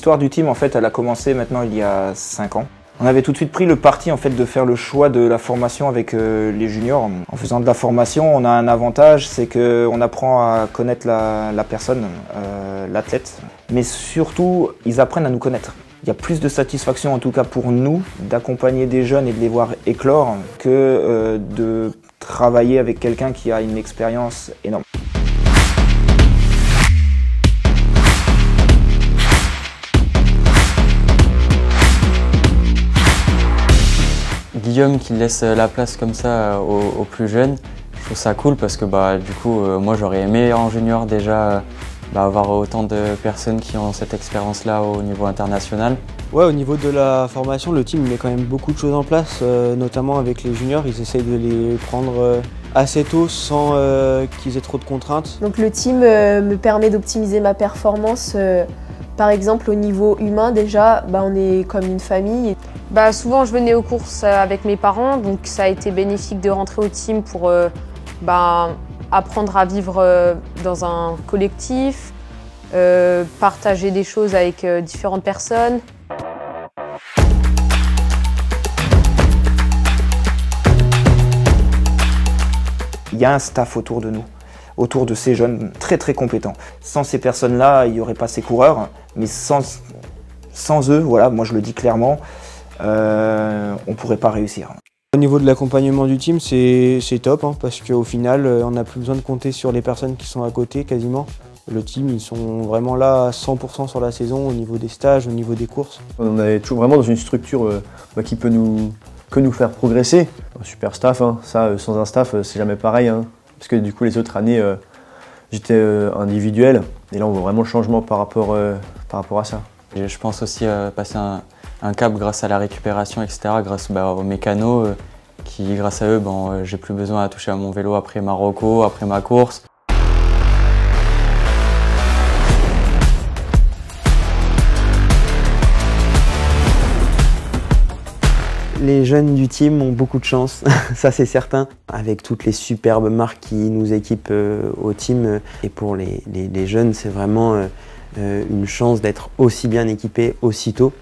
L'histoire du team, en fait, elle a commencé maintenant il y a 5 ans. On avait tout de suite pris le parti en fait de faire le choix de la formation avec euh, les juniors. En faisant de la formation, on a un avantage, c'est qu'on apprend à connaître la, personne, euh, l'athlète, mais surtout ils apprennent à nous connaître. Il y a plus de satisfaction en tout cas pour nous d'accompagner des jeunes et de les voir éclore que euh, de travailler avec quelqu'un qui a une expérience énorme. Guillaume qui laisse la place comme ça aux, plus jeunes, je trouve ça cool parce que bah, du coup, euh, moi j'aurais aimé en junior déjà bah, avoir autant de personnes qui ont cette expérience-là au niveau international. Ouais, au niveau de la formation, le team met quand même beaucoup de choses en place, euh, notamment avec les juniors. Ils essayent de les prendre euh, assez tôt sans qu'ils aient trop de contraintes. Donc le team me permet d'optimiser ma performance. Par exemple, au niveau humain, déjà, bah, on est comme une famille. Bah, souvent, je venais aux courses euh, avec mes parents, donc ça a été bénéfique de rentrer au team pour euh, bah, apprendre à vivre euh, dans un collectif, partager des choses avec différentes personnes. Il y a un staff autour de nous, autour de ces jeunes très très compétents. Sans ces personnes-là, il n'y aurait pas ces coureurs, mais sans, sans eux, voilà, moi je le dis clairement, euh, on ne pourrait pas réussir. Au niveau de l'accompagnement du team, c'est top hein, parce qu'au final, euh, on n'a plus besoin de compter sur les personnes qui sont à côté quasiment. Le team, ils sont vraiment là à 100% sur la saison au niveau des stages, au niveau des courses. On est toujours vraiment dans une structure euh, bah, qui peut nous, que nous faire progresser. Un super staff, hein. ça, sans un staff, c'est jamais pareil. Hein. parce que du coup, les autres années, j'étais individuel. Et là, on voit vraiment le changement par rapport, rapport à ça. Je pense aussi passer un, cap grâce à la récupération, etc., grâce bah, aux mécanos, euh, qui grâce à eux, euh, j'ai plus besoin à toucher à mon vélo après ma roco, après ma course. Les jeunes du team ont beaucoup de chance, ça c'est certain, avec toutes les superbes marques qui nous équipent euh, au team. Et pour les, jeunes, c'est vraiment une chance d'être aussi bien équipés aussitôt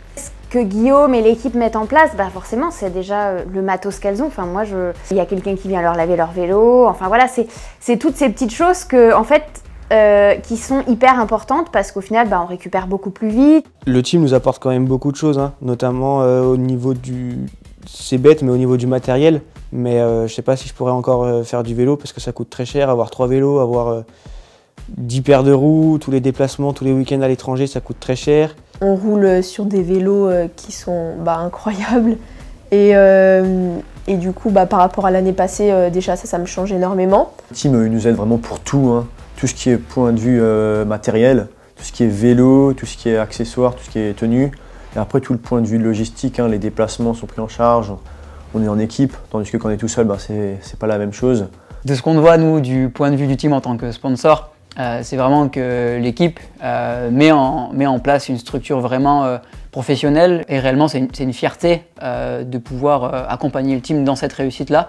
que Guillaume et l'équipe mettent en place, bah forcément, c'est déjà euh, le matos qu'elles ont. Enfin, moi, je... il y a quelqu'un qui vient leur laver leur vélo. Enfin, voilà, c'est toutes ces petites choses que, en fait, euh, qui sont hyper importantes parce qu'au final, bah, on récupère beaucoup plus vite. Le team nous apporte quand même beaucoup de choses, hein, notamment euh, au niveau du. C'est bête, mais au niveau du matériel. Mais je sais pas si je pourrais encore faire du vélo parce que ça coûte très cher. Avoir trois vélos, avoir 10 paires de roues, tous les déplacements, tous les week-ends à l'étranger, ça coûte très cher. On roule sur des vélos euh, qui sont bah, incroyables. Et, euh, et, du coup, bah, par rapport à l'année passée, euh, déjà ça, ça me change énormément. Le team il nous aide vraiment pour tout, hein. tout ce qui est point de vue matériel, tout ce qui est vélo, tout ce qui est accessoires, tout ce qui est tenue. Après, tout le point de vue logistique, hein, les déplacements sont pris en charge, on est en équipe, tandis que quand on est tout seul, bah, c'est pas la même chose. De ce qu'on voit, nous, du point de vue du team en tant que sponsor, euh, c'est vraiment que l'équipe euh, met, en, place une structure vraiment euh, professionnelle et réellement c'est une, fierté de pouvoir accompagner le team dans cette réussite-là.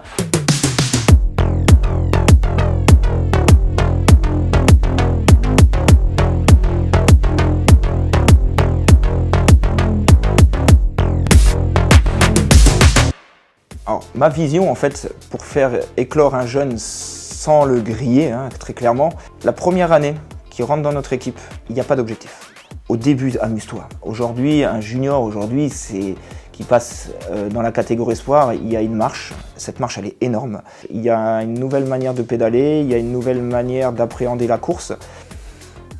Alors, ma vision en fait pour faire éclore un jeune sans le griller, hein, très clairement. La première année qui rentre dans notre équipe, il n'y a pas d'objectif. Au début, amuse-toi. Aujourd'hui, un junior, aujourd'hui, c'est qui passe euh, dans la catégorie espoir, il y a une marche. Cette marche, elle est énorme. Il y a une nouvelle manière de pédaler, il y a une nouvelle manière d'appréhender la course.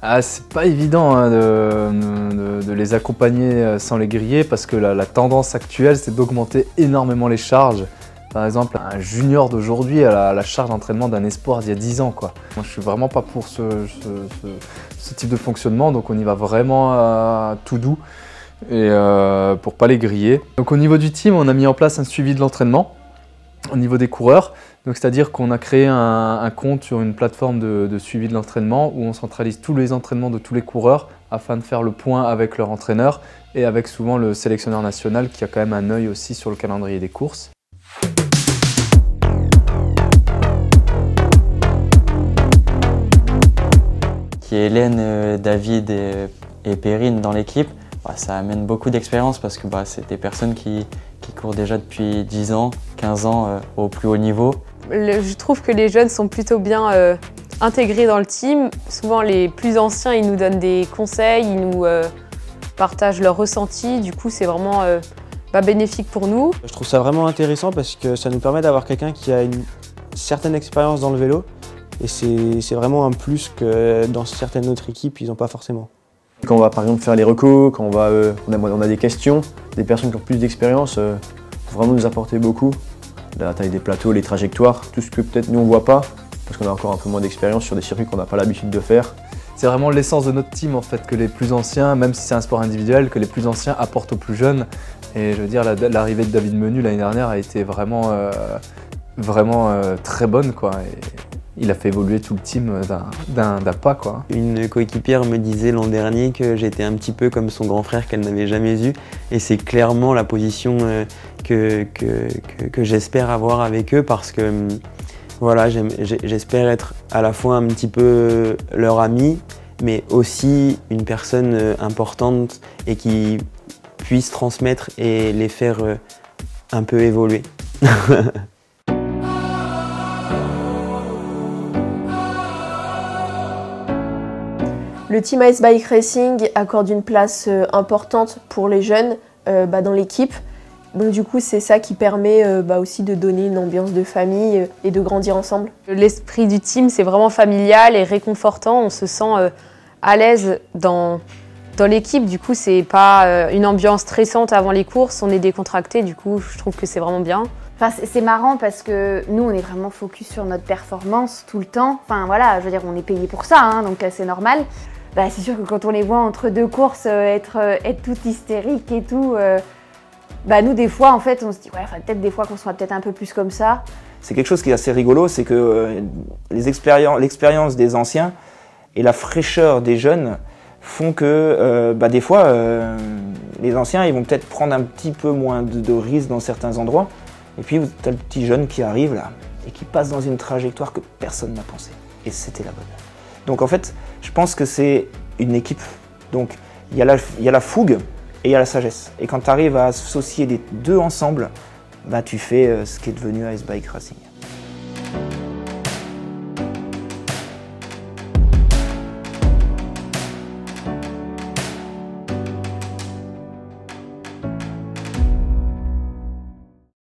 Ah, c'est pas évident hein, de, les accompagner euh, sans les griller parce que la tendance actuelle, c'est d'augmenter énormément les charges. Par exemple, un junior d'aujourd'hui a la, charge d'entraînement d'un espoir d'il y a 10 ans. Quoi. Moi, je suis vraiment pas pour ce, type de fonctionnement, donc on y va vraiment tout doux et euh, pour pas les griller. Donc au niveau du team, on a mis en place un suivi de l'entraînement au niveau des coureurs. c'est-à-dire qu'on a créé un, compte sur une plateforme de, suivi de l'entraînement où on centralise tous les entraînements de tous les coureurs afin de faire le point avec leur entraîneur et avec souvent le sélectionneur national qui a quand même un œil aussi sur le calendrier des courses. Hélène, euh, David et, Perrine dans l'équipe, bah, ça amène beaucoup d'expérience parce que bah, c'est des personnes qui, qui, courent déjà depuis 10 ans, 15 ans euh, au plus haut niveau. je trouve que les jeunes sont plutôt bien euh, intégrés dans le team. Souvent les plus anciens, ils nous donnent des conseils, ils nous euh, partagent leurs ressentis. Du coup, c'est vraiment bah, bénéfique pour nous. Je trouve ça vraiment intéressant parce que ça nous permet d'avoir quelqu'un qui a une certaine expérience dans le vélo et c'est vraiment un plus que dans certaines autres équipes, ils n'ont pas forcément. Quand on va par exemple faire les recos, quand on, va, euh, on, a, des questions, des personnes qui ont plus d'expérience euh, vraiment nous apporter beaucoup. La taille des plateaux, les trajectoires, tout ce que peut-être nous on voit pas, parce qu'on a encore un peu moins d'expérience sur des circuits qu'on n'a pas l'habitude de faire. C'est vraiment l'essence de notre team en fait, que les plus anciens, même si c'est un sport individuel, que les plus anciens apportent aux plus jeunes. Et je veux dire, l'arrivée de David Menu l'année dernière a été vraiment, euh, vraiment très bonne. Il a fait évoluer tout le team d'un pas. Une coéquipière me disait l'an dernier que j'étais un petit peu comme son grand frère qu'elle n'avait jamais eu. Et c'est clairement la position euh, que, j'espère avoir avec eux parce que hum, voilà, j'espère être à la fois un petit peu leur ami, mais aussi une personne euh, importante et qui puisse transmettre et les faire euh, un peu évoluer. Le Team Ice Bike Racing accorde une place euh, importante pour les jeunes euh, bah, dans l'équipe. Donc du coup, c'est ça qui permet euh, bah, aussi de donner une ambiance de famille et de grandir ensemble. L'esprit du team, c'est vraiment familial et réconfortant. On se sent à l'aise dans, dans l'équipe. Du coup, c'est pas une ambiance stressante avant les courses. On est décontracté. Du coup, je trouve que c'est vraiment bien. Enfin, c'est marrant parce que nous, on est vraiment focus sur notre performance tout le temps. Enfin voilà, je veux dire, on est payé pour ça, hein, donc c'est normal bah, c'est sûr que quand on les voit entre deux courses euh, être, euh, être tout hystérique et tout, euh, bah nous des fois en fait on se dit ouais, peut-être des fois qu'on sera peut-être un peu plus comme ça. C'est quelque chose qui est assez rigolo, c'est que l'expérience des anciens et la fraîcheur des jeunes font que bah, des fois les anciens ils vont peut-être prendre un petit peu moins de, de risques dans certains endroits et puis tu as le petit jeune qui arrive là et qui passe dans une trajectoire que personne n'a pensé et c'était la bonne. Donc en fait, je pense que c'est une équipe. Donc il y, a la, fougue et il y a la sagesse. Et quand tu arrives à associer les deux ensemble, bah, tu fais euh, ce qui est devenu Ice Bike Racing.